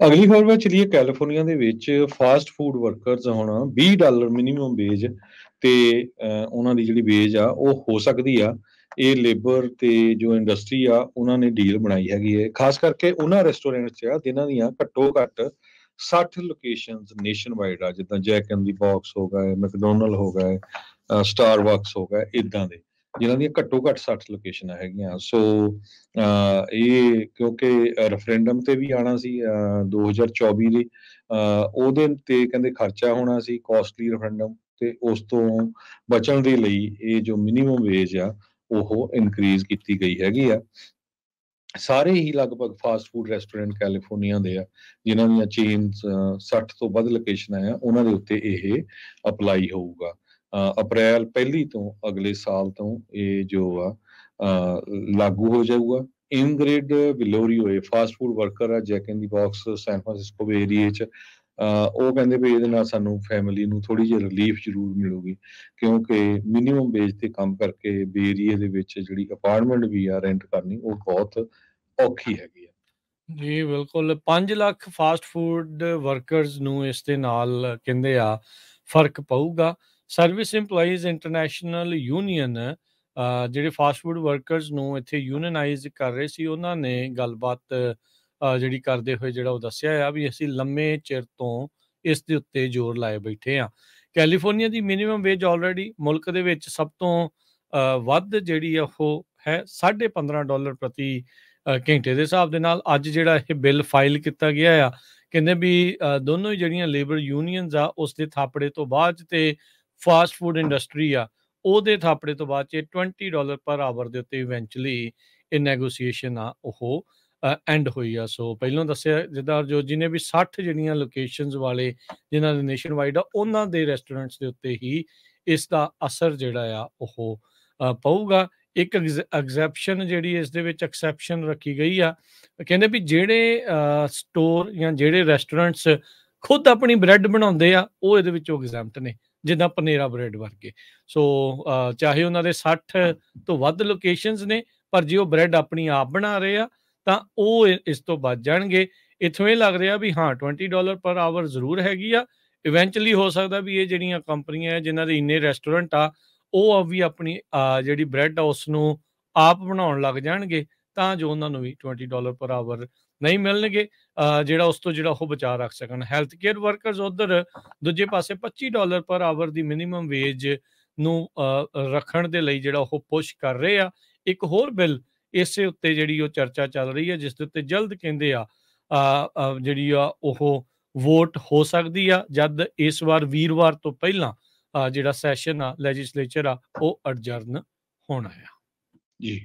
ਅਗਲੀ ਖਬਰ ਵਿੱਚ ਚਲੀਏ ਕੈਲੀਫੋਰਨੀਆ ਦੇ ਵਿੱਚ। ਫਾਸਟ ਫੂਡ ਵਰਕਰਸ ਹੁਣ 20 ਡਾਲਰ ਮਿਨੀਮਮ ਵੇਜ ਤੇ ਉਹਨਾਂ ਦੀ ਜਿਹੜੀ ਵੇਜ ਆ, ਉਹ ਹੋ ਸਕਦੀ ਆ। ਇਹ ਲੇਬਰ ਤੇ ਜੋ ਇੰਡਸਟਰੀ ਆ, ਉਹਨਾਂ ਨੇ ਡੀਲ ਬਣਾਈ ਹੈਗੀ ਹੈ ਖਾਸ ਕਰਕੇ ਉਹਨਾਂ ਰੈਸਟੋਰੈਂਟਸ 'ਚ ਆ, ਜਿਨ੍ਹਾਂ ਦੀਆਂ ਘੱਟੋ ਘੱਟ 60 ਲੋਕੇਸ਼ਨਸ ਨੇਸ਼ਨ ਵਾਈਡ ਆ। ਜਿੱਦਾਂ ਜੈਕ ਐਂਡ ਦੀ ਬਾਕਸ ਹੋ ਗਿਆ ਮੈਕਡੋਨਲ ਹੋ ਗਿਆ ਸਟਾਰਬਕਸ ਹੋ ਗਿਆ ਇਦਾਂ ਦੇ। ਜਿਨ੍ਹਾਂ ਦੀਆਂ ਘੱਟੋ ਘੱਟ 60 ਲੋਕੇਸ਼ਨਾਂ ਹੈਗੀਆਂ। ਸੋ ਇਹ ਕਿਉਂਕਿ ਰੈਫਰੈਂਡਮ ਤੇ ਵੀ ਆਣਾ ਸੀ 2024 ਦੇ ਉਹਦੇ ਤੇ ਕਹਿੰਦੇ ਖਰਚਾ ਹੋਣਾ ਸੀ ਕਾਸਟਲੀ ਰੈਫਰੈਂਡਮ ਤੇ ਉਸ ਤੋਂ ਬਚਣ ਦੇ ਲਈ ਇਹ ਜੋ ਮਿਨੀਮਮ ਵੇਜ ਆ, ਉਹ ਇਨਕਰੀਜ਼ ਕੀਤੀ ਗਈ ਹੈਗੀ ਆ। ਸਾਰੇ ਹੀ ਲਗਭਗ ਫਾਸਟ ਫੂਡ ਰੈਸਟੋਰੈਂਟ ਕੈਲੀਫੋਰਨੀਆ ਦੇ ਆ, ਜਿਨ੍ਹਾਂ ਦੀਆਂ ਚੇਨਸ 60 ਤੋਂ ਵੱਧ ਲੋਕੇਸ਼ਨਾਂ ਆ, ਉਹਨਾਂ ਦੇ ਉੱਤੇ ਇਹ ਅਪਲਾਈ ਹੋਊਗਾ। ਅਪ੍ਰੈਲ ਪਹਿਲੀ ਤੋਂ ਅਗਲੇ ਸਾਲ ਤੋਂ ਇਹ ਜੋ ਆ ਲਾਗੂ ਹੋ ਜਾਊਗਾ। ਇਨਗ੍ਰਿਡ ਵਿਲੋਰੀਓ ਇਹ ਫਾਸਟ ਫੂਡ ਵਰਕਰ ਆ Jack in the Box San Francisco ਏਰੀਏ 'ਚ ਉਹ ਕਹਿੰਦੇ ਵੀ ਇਹਦੇ ਨਾਲ ਸਾਨੂੰ ਫੈਮਿਲੀ ਨੂੰ ਥੋੜੀ ਜਿਹੀ ਰਿਲੀਫ ਜ਼ਰੂਰ ਮਿਲੂਗੀ, ਕਿਉਂਕਿ ਮਿਨੀਮਮ ਵੇਜ ਤੇ ਕੰਮ ਕਰਕੇ ਬੇਰੀਏ ਦੇ ਵਿੱਚ ਜਿਹੜੀ ਅਪਾਰਟਮੈਂਟ ਵੀ ਆ ਰੈਂਟ ਕਰਨੀ, ਉਹ ਬਹੁਤ ਔਖੀ ਹੈਗੀ ਆ। ਜੀ, ਬਿਲਕੁਲ। 5 ਲੱਖ ਫਾਸਟ ਫੂਡ ਵਰਕਰਸ ਨੂੰ ਇਸ ਦੇ ਨਾਲ ਕਹਿੰਦੇ ਆ, ਫ਼ਰਕ ਪਊਗਾ। ਸਰਵਿਸ EMPLOYEES ਇੰਟਰਨੈਸ਼ਨਲ ਯੂਨੀਅਨ ਜਿਹੜੇ ਫਾਸਟ ਫੂਡ ਵਰਕਰਸ ਨੂੰ ਇੱਥੇ ਯੂਨੀਅਨਾਈਜ਼ ਕਰ ਰਹੇ ਸੀ, ਉਹਨਾਂ ਨੇ ਗੱਲਬਾਤ ਜਿਹੜੀ ਕਰਦੇ ਹੋਏ ਜਿਹੜਾ ਉਹ ਦੱਸਿਆ ਆ ਵੀ ਅਸੀਂ ਲੰਮੇ ਚਿਰ ਤੋਂ ਇਸ ਦੇ ਉੱਤੇ ਜ਼ੋਰ ਲਾਏ ਬੈਠੇ ਆ ਕੈਲੀਫੋਰਨੀਆ ਦੀ ਮਿਨੀਮਮ ਵੇਜ ਆਲਰੇਡੀ ਮੁਲਕ ਦੇ ਵਿੱਚ ਸਭ ਤੋਂ ਵੱਧ ਜਿਹੜੀ ਆ ਉਹ ਹੈ 15.5 ਡਾਲਰ ਪ੍ਰਤੀ ਘੰਟੇ ਦੇ ਹਿਸਾਬ ਦੇ ਨਾਲ। ਅੱਜ ਜਿਹੜਾ ਇਹ ਬਿੱਲ ਫਾਈਲ ਕੀਤਾ ਗਿਆ ਆ, ਕਹਿੰਦੇ ਵੀ ਦੋਨੋਂ ਹੀ ਜਿਹੜੀਆਂ ਲੇਬਰ ਯੂਨੀਅਨਸ ਆ, ਉਸ ਦੇ ਥਾਪੜੇ ਤੋਂ ਬਾਅਦ ਤੇ ਫਾਸਟ ਫੂਡ ਇੰਡਸਟਰੀ ਆ, ਉਹਦੇ ਥਾਪੜੇ ਤੋਂ ਬਾਅਦ ਚ 20 ਡਾਲਰ ਪਰ ਆਵਰ ਦੇ ਉੱਤੇ ਇਵੈਂਚੁਅਲੀ ਇਹ ਨੈਗੋਸੀਏਸ਼ਨ ਆ, ਉਹ ਐਂਡ ਹੋਈ ਆ। ਸੋ ਪਹਿਲਾਂ ਦੱਸਿਆ ਜਿੱਦਾਂ ਜੋ ਜਿਹਨੇ ਵੀ 60 ਜਿਹੜੀਆਂ ਲੋਕੇਸ਼ਨਸ ਵਾਲੇ ਜਿਨ੍ਹਾਂ ਦੇ ਨੇਸ਼ਨ ਵਾਈਡ ਆ, ਉਹਨਾਂ ਦੇ ਰੈਸਟੋਰੈਂਟਸ ਦੇ ਉੱਤੇ ਹੀ ਇਸ ਦਾ ਅਸਰ ਜਿਹੜਾ ਆ, ਉਹ ਪਊਗਾ। ਇੱਕ ਐਗਜ਼ੈਪਸ਼ਨ ਜਿਹੜੀ ਇਸ ਦੇ ਵਿੱਚ ਐਕਸੈਪਸ਼ਨ ਰੱਖੀ ਗਈ ਆ ਕਹਿੰਦੇ ਵੀ ਜਿਹੜੇ ਸਟੋਰ ਜਾਂ ਜਿਹੜੇ ਰੈਸਟੋਰੈਂਟਸ ਖੁਦ ਆਪਣੀ ਬ੍ਰੈਡ ਬਣਾਉਂਦੇ ਆ, ਉਹ ਇਹਦੇ ਵਿੱਚੋਂ ਐਗਜ਼ੈਂਪਟ ਨੇ। ਜਿੱਦਾਂ ਪਨੇਰਾ ਬ੍ਰੈਡ ਵਰਗੇ। ਸੋ ਚਾਹੇ ਉਹਨਾਂ ਦੇ 60 ਤੋਂ ਵੱਧ ਲੋਕੇਸ਼ਨਸ ਨੇ ਪਰ ਜੇ ਉਹ ਬ੍ਰੈਡ ਆਪਣੀ ਆਪ ਬਣਾ ਰਹੇ ਆ ਤਾਂ ਉਹ ਇਸ ਤੋਂ ਬਚ ਜਾਣਗੇ। ਇਥੋਂ ਇਹ ਲੱਗ ਰਿਹਾ ਵੀ ਹਾਂ 20 ਡਾਲਰ ਪਰ ਆਵਰ ਜ਼ਰੂਰ ਹੈਗੀ ਆ। ਇਵੈਂਚੁਅਲੀ ਹੋ ਸਕਦਾ ਵੀ ਇਹ ਜਿਹੜੀਆਂ ਕੰਪਨੀਆਂ ਹੈ ਜਿਨ੍ਹਾਂ ਦੇ ਇੰਨੇ ਰੈਸਟੋਰੈਂਟ ਆ ਉਹ ਵੀ ਆਪਣੀ ਜਿਹੜੀ ਬ੍ਰੈਡ ਆ ਉਸ ਨੂੰ ਆਪ ਬਣਾਉਣ ਲੱਗ ਜਾਣਗੇ ਤਾਂ ਜੋ ਉਹਨਾਂ ਨੂੰ ਵੀ 20 ਡਾਲਰ ਪਰ ਆਵਰ ਨਹੀਂ ਮਿਲਣਗੇ ਜਿਹੜਾ ਉਸ ਤੋਂ ਜਿਹੜਾ ਉਹ ਬਚਾ ਰੱਖ ਸਕਣ। ਹੈਲਥ ਕੇਅਰ ਵਰਕਰਸ ਉਧਰ ਦੂਜੇ ਪਾਸੇ 25 ਡਾਲਰ ਪਰ ਆਵਰ ਦੀ ਮਿਨੀਮਮ ਵੇਜ ਨੂੰ ਰੱਖਣ ਦੇ ਲਈ ਜਿਹੜਾ ਉਹ ਪੁਸ਼ ਕਰ ਰਹੇ ਆ। ਇੱਕ ਹੋਰ ਬਿੱਲ ਇਸੇ ਉੱਤੇ ਜਿਹੜੀ ਉਹ ਚਰਚਾ ਚੱਲ ਰਹੀ ਹੈ ਜਿਸ ਦੇ ਉੱਤੇ ਜਲਦ ਕਹਿੰਦੇ ਆ ਜਿਹੜੀ ਆ ਉਹ ਵੋਟ ਹੋ ਸਕਦੀ ਆ, ਜਦ ਇਸ ਵਾਰ ਵੀਰਵਾਰ ਤੋਂ ਪਹਿਲਾਂ ਜਿਹੜਾ ਸੈਸ਼ਨ ਆ ਲੈਜਿਸਲੇਚਰ ਆ, ਉਹ ਅਡਜਰਨ ਹੋਣਾ ਆ। ਜੀ।